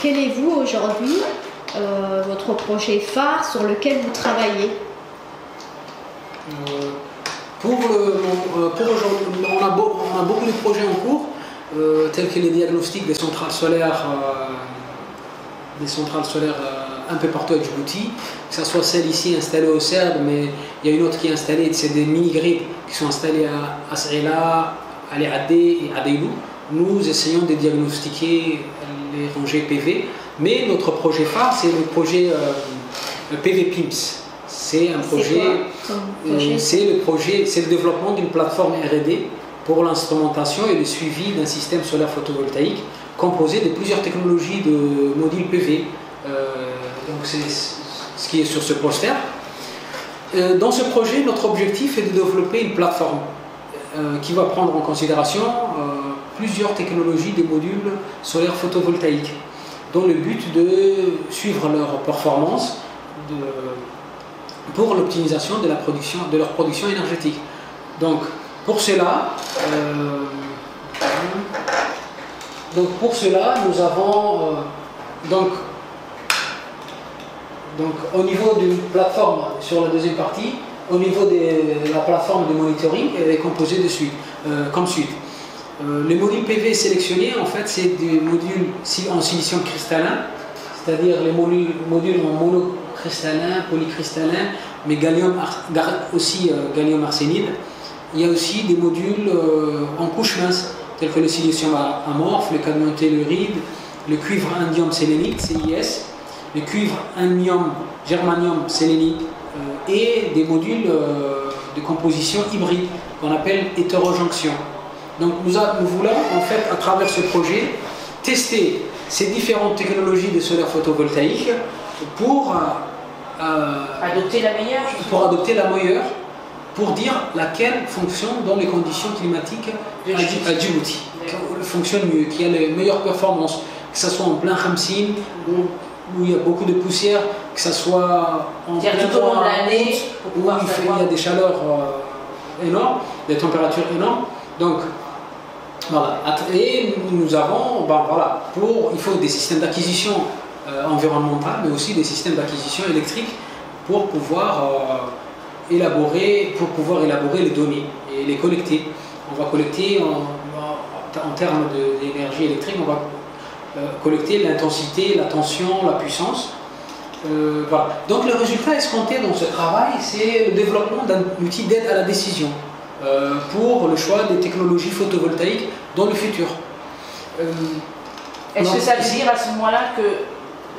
Quel est vous aujourd'hui, euh, votre projet phare sur lequel vous travaillez? Euh, le, pour aujourd'hui, on a, beaucoup de projets en cours, tels que les diagnostics des centrales solaires, des centrales solaires un peu partout à Djibouti, que ce soit celle ici installée au CERD, mais il y a une autre qui est installée, c'est des mini-grids qui sont installés à Asrela, à et à Deilou. Nous essayons de diagnostiquer les rangées PV, mais notre projet phare, c'est le projet euh, PV PIMS. C'est un projet, euh, c'est le projet, c'est le développement d'une plateforme R&D pour l'instrumentation et le suivi d'un système solaire photovoltaïque composé de plusieurs technologies de modules PV. Euh, donc c'est ce qui est sur ce poster. Euh, dans ce projet, notre objectif est de développer une plateforme qui va prendre en considération plusieurs technologies de modules solaires photovoltaïques, dans le but de suivre leur performance pour l'optimisation de, la production, de leur production énergétique. Donc, pour cela, donc pour cela, nous avons donc donc au niveau d'une plateforme sur la deuxième partie, au niveau de la plateforme de monitoring, elle est composée de suite, euh, comme suite. Euh, les modules PV sélectionnés, en fait, c'est des modules en silicium cristallin, c'est-à-dire les modules, en monocristallin, polycristallin, mais gallium, aussi euh, gallium arsénide. Il y a aussi des modules en couche mince, tels que le silicium amorphe, le cadmium telluride, le cuivre indium sélénite, CIS, le cuivre, indium, germanium, sélénite euh, et des modules euh, de composition hybride qu'on appelle hétérojonction. Donc nous, nous, voulons en fait à travers ce projet tester ces différentes technologies de solaire photovoltaïque pour euh, adopter la meilleure pour adopter la meilleure pour dire laquelle fonctionne dans les conditions climatiques à Djibouti, fonctionne mieux, qui a les meilleures performances, que ce soit en plein Khamsin où il y a beaucoup de poussière, que ce soit en plein mois l'année, où il, y a des chaleurs euh, énormes, des températures énormes. Donc, voilà. Et nous avons, ben, voilà, il faut des systèmes d'acquisition euh, environnementale, mais aussi des systèmes d'acquisition électrique pour pouvoir euh, élaborer, pour pouvoir élaborer les données et les collecter. On va collecter en, termes d'énergie électrique, on va euh, collecter l'intensité, la tension, la puissance. Donc le résultat escompté dans ce travail, c'est le développement d'un outil d'aide à la décision pour le choix des technologies photovoltaïques dans le futur. Est-ce que ça veut dire à ce moment-là que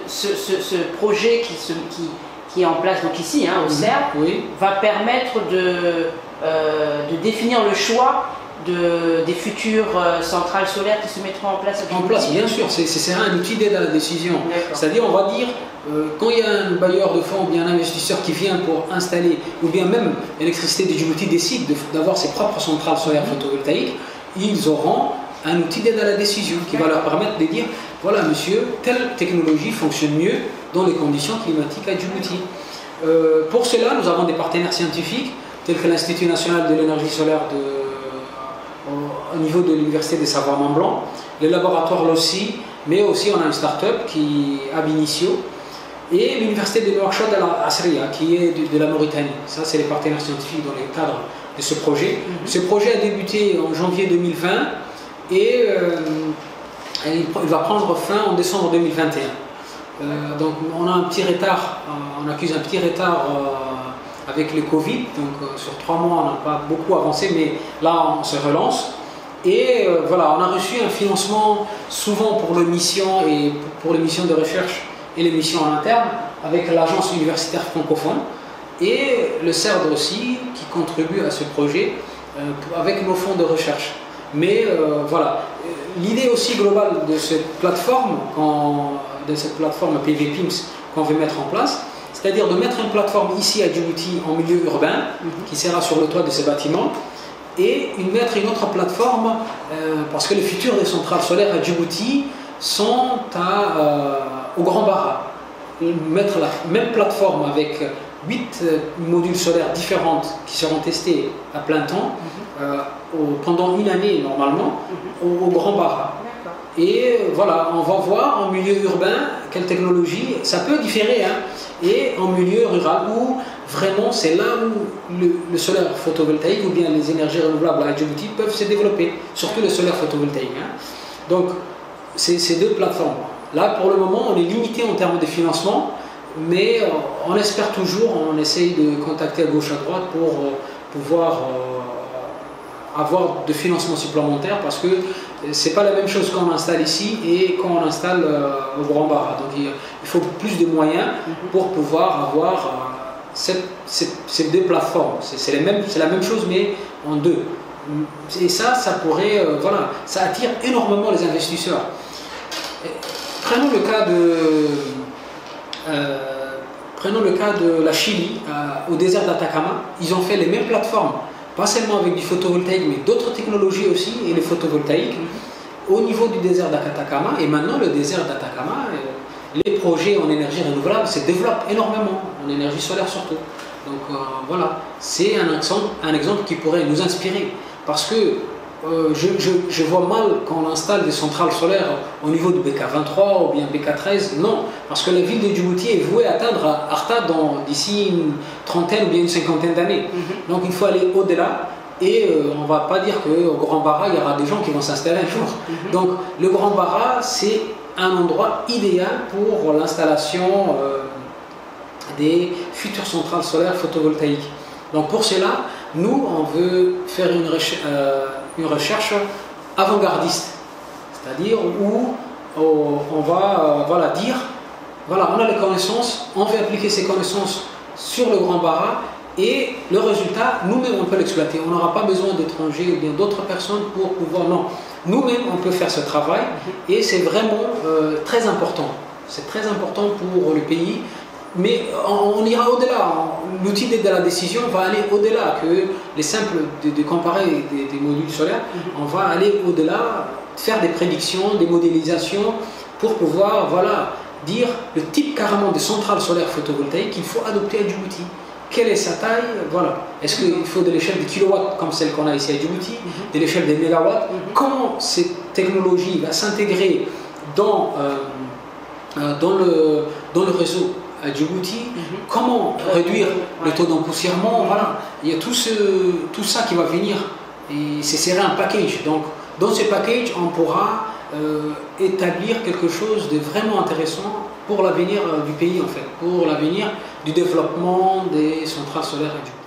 ce, projet qui, qui, qui, est en place donc ici, hein, au CERF, va permettre de, de définir le choix de, des futures euh, centrales solaires qui se mettront en place En place, bien sûr, c'est un outil d'aide à la décision. C'est-à-dire, on va dire, euh, quand il y a un bailleur de fonds ou bien un investisseur qui vient pour installer, ou bien même l'électricité de Djibouti décide d'avoir ses propres centrales solaires photovoltaïques, ils auront un outil d'aide à la décision qui va leur permettre de dire, voilà monsieur, telle technologie fonctionne mieux dans les conditions climatiques à Djibouti. Euh, pour cela, nous avons des partenaires scientifiques tels que l'Institut national de l'énergie solaire de au niveau de l'Université des Savoirs Mont Blanc, le laboratoire LOSI, mais aussi on a une start-up qui est ab initio, et l'Université de Nouakchott à Asria, qui est de, la Mauritanie. Ça, c'est les partenaires scientifiques dans le cadre ce projet. A débuté en janvier 2020 et euh, il, va prendre fin en décembre 2021. Euh, donc on a un petit retard, euh, on accuse un petit retard avec le Covid. Donc sur trois mois, on n'a pas beaucoup avancé, mais là, on se relance. Et voilà, on a reçu un financement souvent pour les missions et pour les missions de recherche et les missions en interne avec l'agence universitaire francophone et le CERD aussi qui contribue à ce projet euh, avec nos fonds de recherche. Mais voilà, l'idée aussi globale de cette plateforme, de cette plateforme PVPIMS qu'on veut mettre en place, c'est-à-dire de mettre une plateforme ici à Djibouti en milieu urbain, mhm. qui sera sur le toit de ces bâtiments, et mettre une autre plateforme, euh, parce que les futures des centrales solaires à Djibouti sont à, euh, au Grand Barra. Mettre la même plateforme avec huit euh, modules solaires différents qui seront testés à plein temps mhm. pendant une année normalement mhm. au, Grand Barra. Et voilà, on va voir en milieu urbain quelle technologie, ça peut différer, hein, et en milieu rural où vraiment c'est là où le, solaire photovoltaïque ou bien les énergies renouvelables à Djibouti peuvent se développer, surtout le solaire photovoltaïque. Hein. Donc, c'est ces deux plateformes. Là, pour le moment, on est limité en termes de financement, mais euh, on espère toujours, on essaye de contacter à gauche à droite pour euh, pouvoir euh, avoir de financement supplémentaire parce que c'est pas la même chose qu'on installe ici et quand on installe au Grand Barra. Donc il faut plus de moyens pour pouvoir avoir ces deux plateformes. C'est la même chose mais en deux. Et ça, ça pourrait, voilà, ça attire énormément les investisseurs. Prenons le cas de, prenons le cas de la Chili, euh, au désert d'Atacama. Ils ont fait les mêmes plateformes, pas seulement avec du photovoltaïque, mais d'autres technologies aussi, et le photovoltaïque, au niveau du désert d'Atacama. Et maintenant, le désert d'Atacama, euh, les projets en énergie renouvelable se développent énormément, en énergie solaire surtout. Donc voilà, c'est un exemple, un exemple qui pourrait nous inspirer. Parce que euh, je, vois mal quand on installe des centrales solaires au niveau de BK23 ou bien BK13. Non, parce que la ville de Djibouti est vouée à atteindre Arta d'ici une trentaine ou bien une cinquantaine d'années. Mhm. Donc il faut aller au-delà. Et euh, on ne va pas dire qu'au Grand Barra, il y aura des gens qui vont s'installer un jour. Mhm. Donc le Grand Barra, c'est un endroit idéal pour l'installation euh, des futures centrales solaires photovoltaïques. Donc pour cela, nous, on veut faire une recherche une recherche avant-gardiste, c'est-à-dire où on va euh, voilà, dire, voilà, on a les connaissances, on veut appliquer ces connaissances sur le grand barra et le résultat, nous-mêmes, on peut l'exploiter. On n'aura pas besoin d'étrangers ou bien d'autres personnes pour pouvoir, non. Nous-mêmes, on peut faire ce travail et c'est vraiment euh, très important. C'est très important pour le pays mais on, ira au-delà. L'outil d'aide à la décision va aller au-delà que les simples de, comparer des, modules solaires. Mhm. On va aller au-delà, faire des prédictions, des modélisations pour pouvoir voilà, dire le type carrément de centrale solaire photovoltaïque qu'il faut adopter à Djibouti. Quelle est sa taille? Voilà. Est-ce qu'il faut de l'échelle de kilowatts comme celle qu'on a ici à Djibouti, mhm. de l'échelle des mégawatts? Mhm. Comment cette technologie va s'intégrer dans, euh, euh, dans, le, dans le réseau? À Djibouti, mhm. comment réduire le taux d'empoussièrement, voilà. Il y a tout, ce, tout ça qui va venir et c'est serré un package. Donc, dans ce package, on pourra euh, établir quelque chose de vraiment intéressant pour l'avenir euh, du pays, en fait, pour l'avenir du développement des centrales solaires à Djibouti.